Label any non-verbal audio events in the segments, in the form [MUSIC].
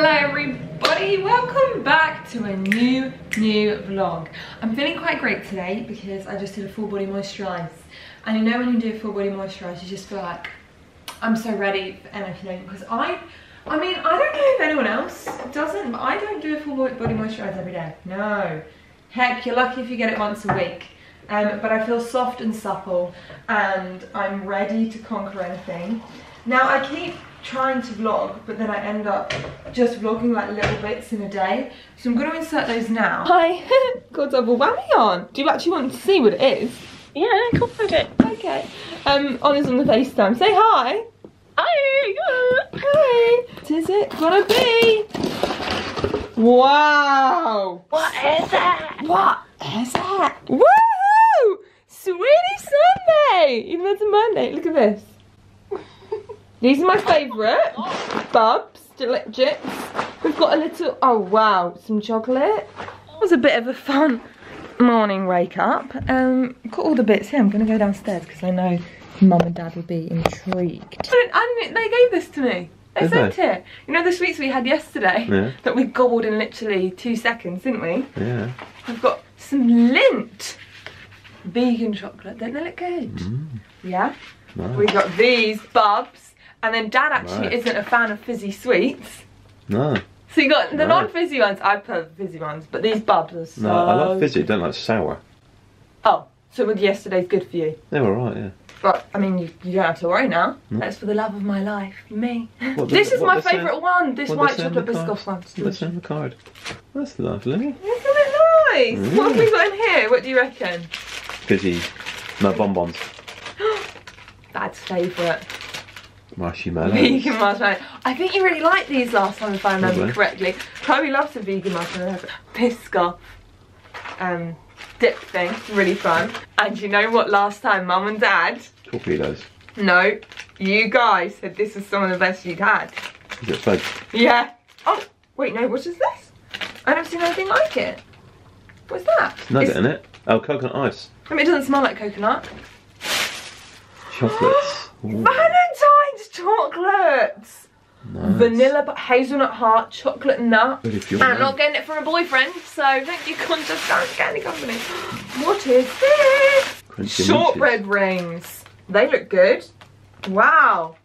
Hello everybody, welcome back to a new, new vlog. I'm feeling quite great today because I just did a full body moisturise. And you know when you do a full body moisturise, you just feel like, I'm so ready for anything. Because I, I mean, I don't know if anyone else doesn't, but I don't do a full body moisturise every day. No. Heck, you're lucky if you get it once a week. Um, but I feel soft and supple and I'm ready to conquer anything. Now I keep trying to vlog, but then I end up just vlogging like little bits in a day. So I'm going to insert those now. Hi, got double whammy on. Do you actually want to see what it is? Yeah, cool, I it. Okay. Um, on is on the FaceTime. Say hi. Hi. Hi. What is it gonna be? Wow. What is that? What is that? Woo! Sweetie Sunday! Even though it's a Monday. Look at this. [LAUGHS] These are my favourite. Bubs, delicious. We've got a little, oh wow, some chocolate. It was a bit of a fun morning wake up. Um, got all the bits here. I'm going to go downstairs because I know mum and dad would be intrigued. And they gave this to me. They Did sent they? it. You know the sweets we had yesterday? Yeah. That we gobbled in literally two seconds, didn't we? Yeah. I've got some Lindt vegan chocolate. Don't they look good? Mm. Yeah. Nice. We got these bubs, and then Dad actually isn't a fan of fizzy sweets. No. So you got the Right. non-fizzy ones. I prefer fizzy ones, but these bubs are so. No, I like fizzy, don't like sour. Oh, so with yesterday's good for you. They were right, yeah. But I mean, you, you don't have to worry now. No. That's for the love of my life, me. What [LAUGHS] this is my favourite one. This white does it say on chocolate biscuit one. What's on the card? That's lovely. Isn't it nice? What have we got in here? What do you reckon? Fizzy. No bonbons. [GASPS] Dad's favourite. Marshmallows. Vegan marshmallow. I think you really liked these last time, if I remember Lovely. correctly. Chloe loves the vegan marshmallow. Biscoff um, dip thing. Really fun. And you know what? Last time, Mum and Dad, Torpedoes. no, you guys said this was some of the best you'd had. Is it fake? Yeah. Oh, wait, no, what is this? I haven't seen anything like it. What's that? Nugget It's- in it. Oh, coconut ice. I mean, it doesn't smell like coconut. Chocolates. Valentine's chocolates! nice. Vanilla, but hazelnut heart, chocolate nut. I'm not getting it from a boyfriend, so thank you, conscious candy company. What is this? Crunchy Shortbread rings. They look good. Wow.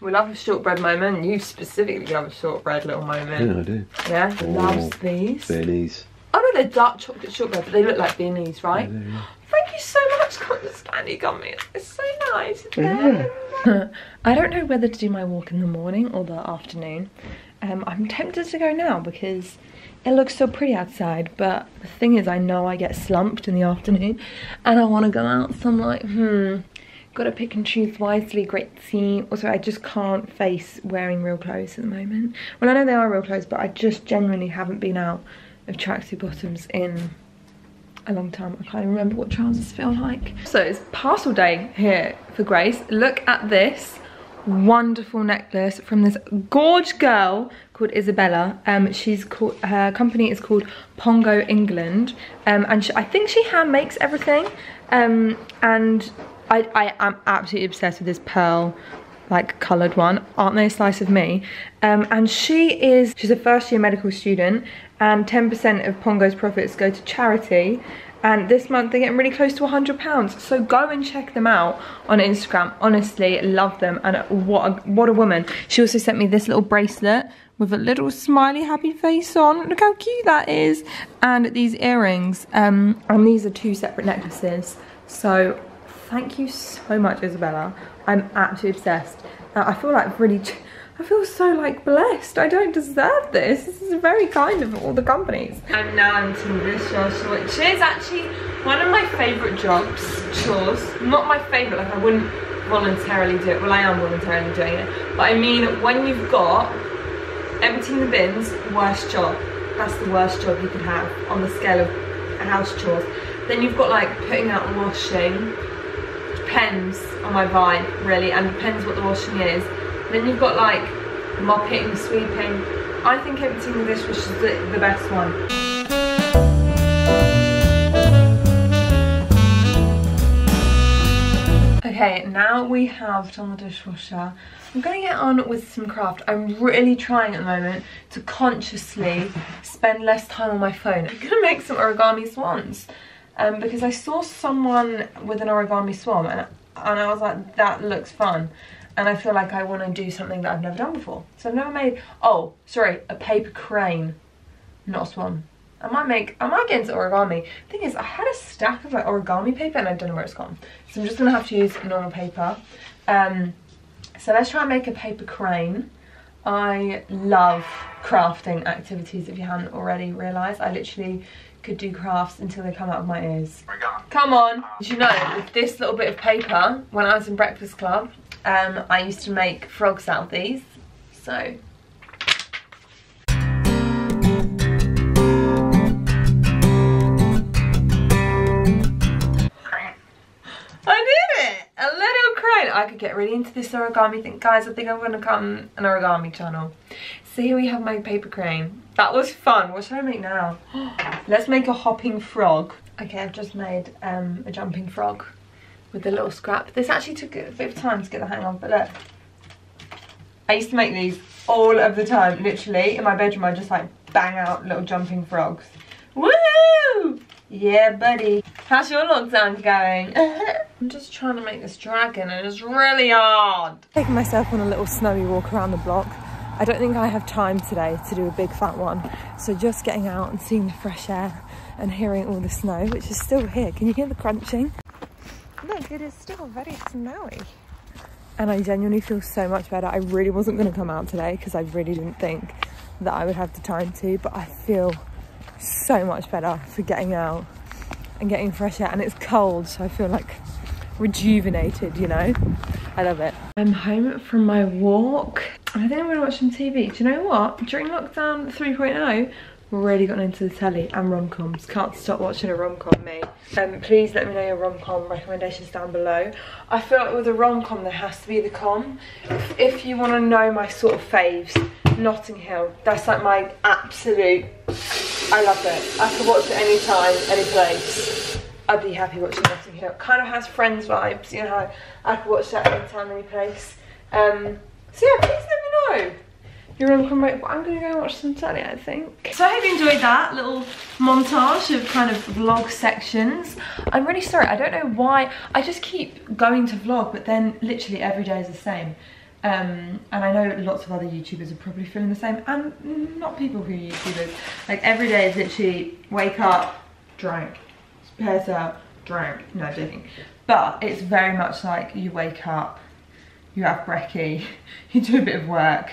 We love a shortbread moment. You specifically love a shortbread little moment. Yeah, I do. Yeah, loves these. Benny's. Oh no, they're dark chocolate shortbread, but they look like beanies, right? Yeah, you so much, Conscious Candy Company. It's so nice. Yeah. [LAUGHS] I don't know whether to do my walk in the morning or the afternoon. Um, I'm tempted to go now because it looks so pretty outside, but the thing is I know I get slumped in the afternoon and I want to go out, so I'm like, hmm, gotta pick and choose wisely, great to see. Also, I just can't face wearing real clothes at the moment. Well, I know they are real clothes, but I just genuinely haven't been out of tracksuit bottoms in a long time. I can't even remember what trousers feel like. So it's parcel day here for Grace. Look at this wonderful necklace from this gorge girl called Isabella. Um, she's called, her company is called Pongo England. Um, and she, I think she hand makes everything. Um, and I, I am absolutely obsessed with this pearl like coloured one, aren't they a slice of me? Um, and she is, she's a first year medical student and 10% of Pongo's profits go to charity. And this month they're getting really close to £100. So go and check them out on Instagram. Honestly, love them. And what a, what a woman. She also sent me this little bracelet with a little smiley happy face on. Look how cute that is. And these earrings. Um, and these are two separate necklaces. So thank you so much, Isabella. I'm absolutely obsessed. Uh, I feel like really, I feel so like blessed. I don't deserve this. This is very kind of all the companies. I'm now into this chore, which is actually one of my favourite jobs, chores. Not my favourite, like I wouldn't voluntarily do it. Well, I am voluntarily doing it. But I mean, when you've got emptying the bins, worst job. That's the worst job you could have on the scale of house chores. Then you've got like putting out washing, depends on my vibe really and depends what the washing is then you've got like mopping sweeping i think emptying the dishwasher is the, the best one okay now we have done the dishwasher. I'm gonna get on with some craft. I'm really trying at the moment to consciously spend less time on my phone. I'm gonna make some origami swans um, because I saw someone with an origami swan and, and I was like, that looks fun. And I feel like I wanna do something that I've never done before. So I've never made, oh, sorry, a paper crane, not a swan. I might make, I might get into origami. Thing is, I had a stack of like origami paper and I don't know where it's gone. So I'm just gonna have to use normal paper. Um, so let's try and make a paper crane. I love crafting activities if you haven't already realised. I literally could do crafts until they come out of my ears. Come on! Did you know, with this little bit of paper, when I was in Breakfast Club, um, I used to make frogs out of these. So I did it! A little crane. I could get really into this origami thing. Guys, I think I'm gonna come an origami channel. So here we have my paper crane. That was fun. What should I make now? [GASPS] Let's make a hopping frog. Okay, I've just made um, a jumping frog with a little scrap. This actually took a bit of time to get the hang of, but look. I used to make these all of the time, literally. In my bedroom, I just like bang out little jumping frogs. Woo! Yeah, buddy. How's your lockdown going? [LAUGHS] I'm just trying to make this dragon and it's really hard. Taking myself on a little snowy walk around the block. I don't think I have time today to do a big fat one. So just getting out and seeing the fresh air and hearing all the snow, which is still here. Can you hear the crunching? Look, it is still very snowy. And I genuinely feel so much better. I really wasn't going to come out today because I really didn't think that I would have the time to, but I feel so much better for getting out and getting fresh air. And it's cold, so I feel like rejuvenated, you know? I love it. I'm home from my walk. I think I'm gonna watch some TV. Do you know what? During lockdown 3.0, really gotten into the telly and rom-coms. Can't stop watching a rom-com, me. Um, please let me know your rom-com recommendations down below. I feel like with a rom-com, there has to be the com. If, you wanna know my sort of faves, Notting Hill. That's like my absolute, I love it. I could watch it anytime, any place. I'd be happy watching Notting Hill. Kind of has Friends vibes, you know, how I could watch that anytime, any place. Um, so yeah, please let me know. You're on come but I'm gonna go and watch some telly, I think. So I hope you enjoyed that little montage of kind of vlog sections. I'm really sorry, I don't know why, I just keep going to vlog, but then literally every day is the same. Um, and I know lots of other YouTubers are probably feeling the same, and not people who are YouTubers. Like every day is literally wake up, drink, pairs up, drink. No, joking. But it's very much like you wake up, you have brekkie, [LAUGHS] you do a bit of work,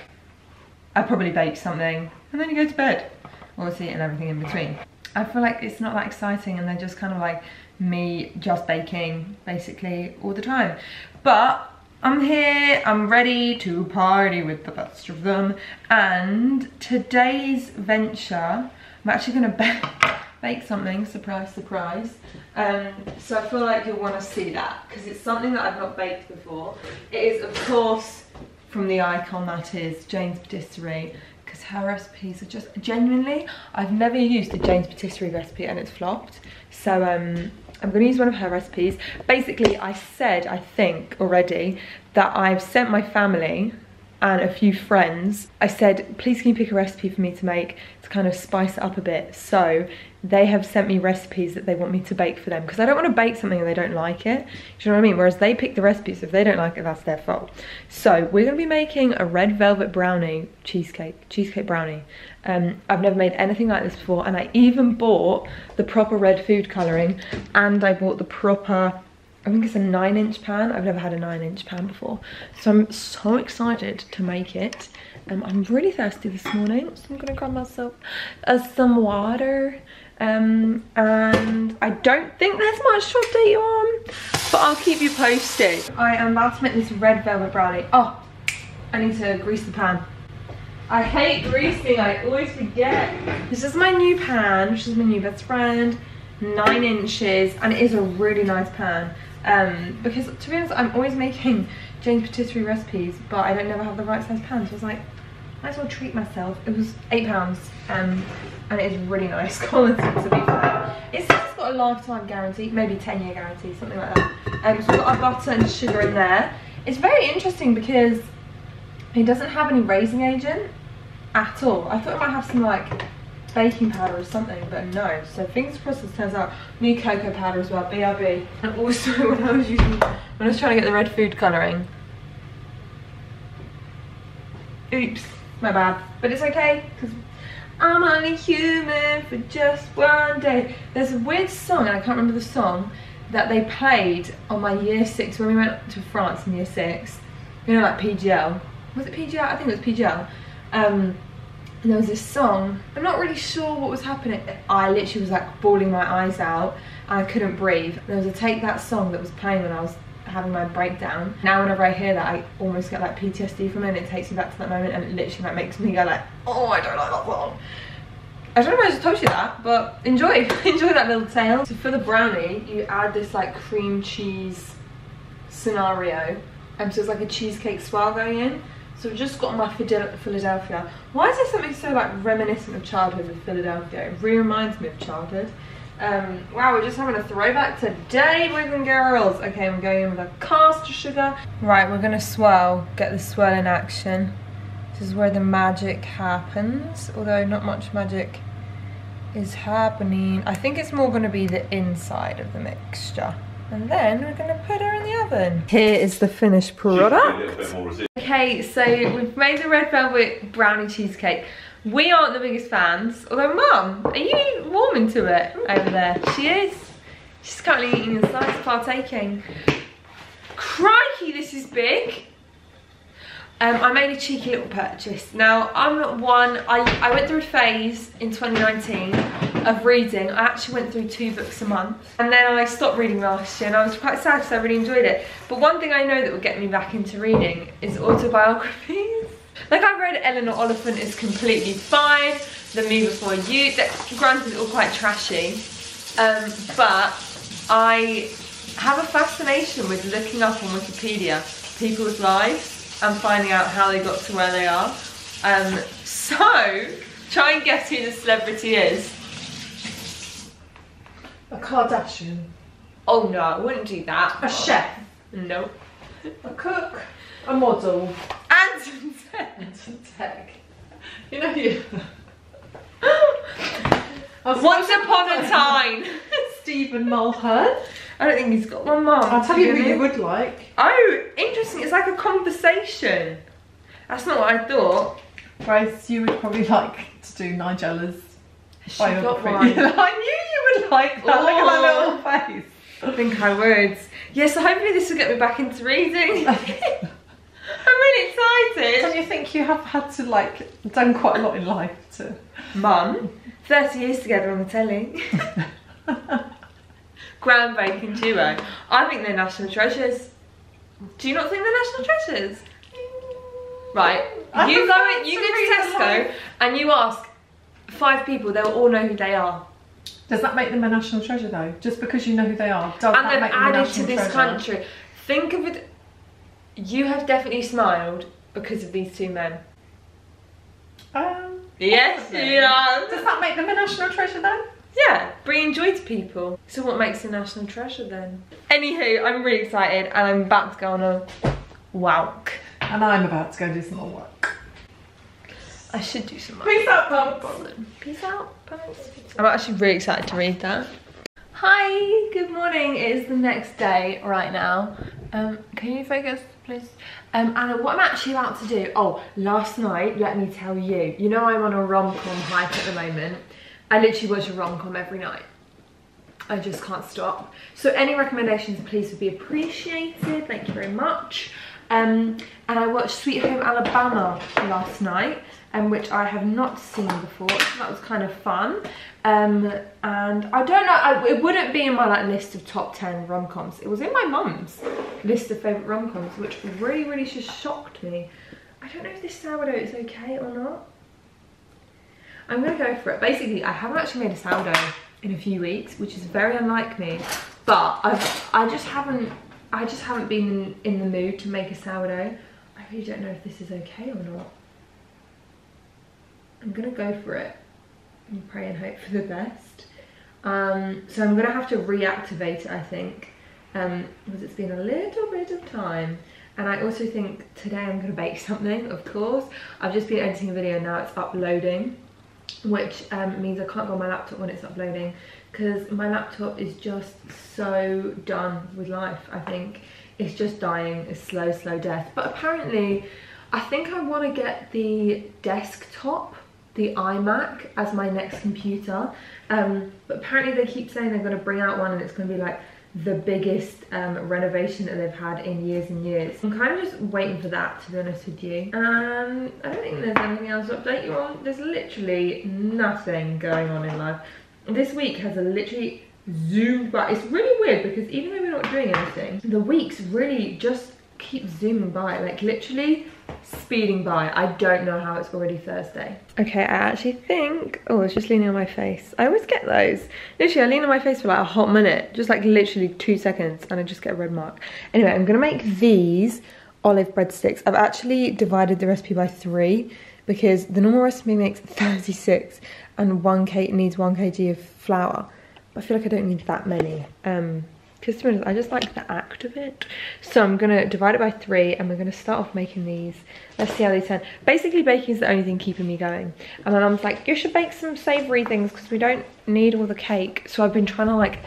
I probably bake something, and then you go to bed. Obviously, and everything in between. I feel like it's not that exciting and they're just kind of like me just baking basically all the time. But I'm here, I'm ready to party with the best of them. And today's venture, I'm actually gonna [LAUGHS] bake, something, surprise, surprise. Um, so I feel like you'll wanna see that because it's something that I've not baked before. It is of course from the icon that is Jane's Patisserie because her recipes are just genuinely I've never used a Jane's Patisserie recipe and it's flopped so um I'm going to use one of her recipes basically I said I think already that I've sent my family and a few friends I said please can you pick a recipe for me to make to kind of spice up a bit so they have sent me recipes that they want me to bake for them because I don't want to bake something and they don't like it. Do you know what I mean? Whereas they pick the recipes, if they don't like it, that's their fault. So we're going to be making a red velvet brownie cheesecake, cheesecake brownie. Um, I've never made anything like this before and I even bought the proper red food colouring and I bought the proper I think it's a nine inch pan. I've never had a nine inch pan before. So I'm so excited to make it. Um, I'm really thirsty this morning, so I'm gonna grab myself uh, some water. Um, and I don't think there's much to update you on, but I'll keep you posted. I am about to make this red velvet brownie. Oh, I need to grease the pan. I hate greasing, I always forget. This is my new pan, which is my new best friend. Nine inches, and it is a really nice pan. Um, because to be honest, I'm always making Jane's patisserie recipes, but I don't never have the right size pan. So I was like, might as well treat myself. It was eight pounds, um, and it is really nice [LAUGHS] quality to be fair. It's got got a lifetime guarantee, maybe 10 year guarantee, something like that. Um, so we've got our butter and sugar in there. It's very interesting because it doesn't have any raising agent at all. I thought it might have some like baking powder or something, but no. So fingers crossed this turns out. New cocoa powder as well, BRB. And also [LAUGHS] when I was using, when I was trying to get the red food colouring. Oops, my bad. But it's okay, because I'm only human for just one day. There's a weird song, and I can't remember the song, that they played on my year six when we went to France in year six. You know, like PGL. Was it PGL? I think it was PGL. Um, and there was this song. I'm not really sure what was happening. I literally was like bawling my eyes out and I couldn't breathe. There was a Take That song that was playing when I was having my breakdown. Now whenever I hear that I almost get like PTSD from it and it takes me back to that moment and it literally like makes me go like, oh I don't like that song. I don't know if I just told you that, but enjoy, [LAUGHS] enjoy that little tale. So for the brownie, you add this like cream cheese scenario. And so it's like a cheesecake swirl going in. So just got my Philadelphia. Why is there something so like reminiscent of childhood with Philadelphia? It really reminds me of childhood. Um, wow, we're just having a throwback today, boys and girls. Okay, I'm going in with a caster sugar. Right, we're gonna swirl, get the swirl in action. This is where the magic happens, although not much magic is happening. I think it's more gonna be the inside of the mixture. And then we're gonna put her in the oven. Here is the finished product. Okay, so we've made the red velvet brownie cheesecake. We aren't the biggest fans, although mum, are you warming to it over there? She is. She's currently eating the slice, partaking. Crikey, this is big. Um, I made a cheeky little purchase. Now, I'm not one, I, I went through a phase in 2019 of reading. I actually went through two books a month. And then I stopped reading last year and I was quite sad because I really enjoyed it. But one thing I know that will get me back into reading is autobiographies. [LAUGHS] Like I read Eleanor Oliphant is completely fine. The Me Before You, that, granted all quite trashy. Um, but I have a fascination with looking up on Wikipedia people's lives and finding out how they got to where they are. Um, [LAUGHS] so, try and guess who the celebrity is. A Kardashian. Oh no, I wouldn't do that. A chef. Nope. A cook. A model. Anton Anton Tech. You know you. [LAUGHS] Once upon a time. [LAUGHS] Stephen Mulhern. I don't think he's got one mum. I'll tell you who you would like. Oh, interesting. It's like a conversation. That's not what I thought. Grace, you would probably [LAUGHS] like to do Nigella's she got one? [LAUGHS] I knew you would like that. Look at my oh. little face. I think I would. Yeah, so hopefully this will get me back into reading. [LAUGHS] I'm really excited. Don't you think you have had to like done quite a lot in life to Mum, 30 years together on the telly. [LAUGHS] Groundbreaking duo. I think they're national treasures. Do you not think they're national treasures? Right, I you go in, you go to Tesco and you ask five people, they'll all know who they are. Does that make them a national treasure though? Just because you know who they are, does and that they've make them a added to this treasure? country. Think of it. You have definitely smiled because of these two men. Um, Yes, Possibly. yeah. does that make them a national treasure then? Yeah, bringing joy to people. So what makes a national treasure then? Anywho, I'm really excited and I'm about to go on a walk. And I'm about to go do some more work. I should do some. Peace out, pups. Peace out, pups. I'm actually really excited to read that. Hi, good morning. It is the next day right now. Um, can you focus, please? Um, and what I'm actually about to do, oh, last night, let me tell you, you know I'm on a rom-com hype at the moment. I literally watch a rom-com every night. I just can't stop. So any recommendations, please, would be appreciated. Thank you very much. Um, and I watched Sweet Home Alabama last night, um, which I have not seen before, so that was kind of fun. Um, and I don't know, I, it wouldn't be in my like list of top 10 rom-coms. It was in my mum's list of favourite rom-coms, which really, really just shocked me. I don't know if this sourdough is okay or not. I'm gonna go for it. Basically, I haven't actually made a sourdough in a few weeks, which is very unlike me. But I've, I just haven't, I just haven't been in, the mood to make a sourdough. I really don't know if this is okay or not. I'm gonna go for it and pray and hope for the best. Um, so I'm gonna have to reactivate it, I think, um, because it's been a little bit of time. And I also think today I'm gonna bake [LAUGHS] something, of course. I've just been editing a video, now it's uploading, which um, means I can't go on my laptop when it's uploading because my laptop is just so done with life, I think. It's just dying, a slow, slow death. But apparently, I think I wanna get the desktop the iMac as my next computer. Um, but apparently they keep saying they're going to bring out one and it's going to be like the biggest um, renovation that they've had in years and years. I'm kind of just waiting for that to be honest with you. And I don't think there's anything else to update you on. There's literally nothing going on in life. This week has literally zoomed by. It's really weird because even though we're not doing anything, the weeks really just keep zooming by. Like literally speeding by. I don't know how it's already Thursday. Okay, I actually think, oh, it's just leaning on my face. I always get those. Literally, I lean on my face for like a hot minute, just like literally two seconds, and I just get a red mark. Anyway, I'm gonna make these olive breadsticks. I've actually divided the recipe by three because the normal recipe makes 36 and one cake needs one kg of flour. I feel like I don't need that many. Um, because to be honest, I just like the act of it. So I'm gonna divide it by three and we're gonna start off making these. Let's see how they turn. Basically baking is the only thing keeping me going. And my mum's like, you should bake some savory things because we don't need all the cake. So I've been trying to like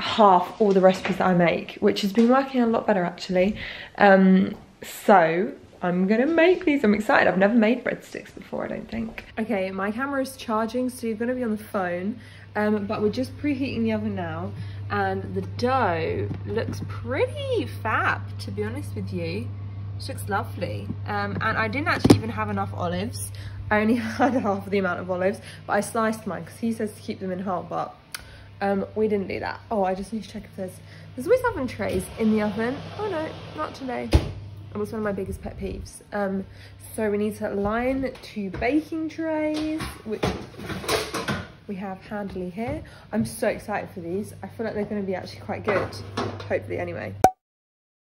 half all the recipes that I make, which has been working a lot better actually. Um, so I'm gonna make these. I'm excited. I've never made breadsticks before, I don't think. Okay, my camera is charging, so you're gonna be on the phone. Um, but we're just preheating the oven now and the dough looks pretty fab to be honest with you It looks lovely um, and I didn't actually even have enough olives I only [LAUGHS] had half the amount of olives but I sliced mine because he says to keep them in half but um, we didn't do that oh I just need to check if there's there's always oven trays in the oven oh no not today it was one of my biggest pet peeves um, so we need to line two baking trays which we have handily here. I'm so excited for these. I feel like they're going to be actually quite good, hopefully anyway.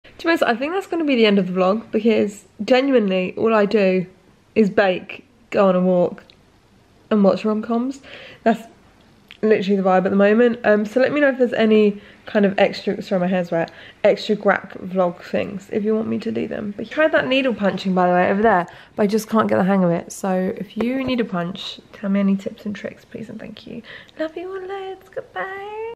To be honest, I think that's going to be the end of the vlog because genuinely all I do is bake, go on a walk and watch rom-coms. That's literally the vibe at the moment. Um, so let me know if there's any kind of extra, sorry my hair's wet, extra grack vlog things if you want me to do them. But tried that needle punching by the way over there, but I just can't get the hang of it. So if you need a punch, tell me any tips and tricks please and thank you. Love you all loads, goodbye.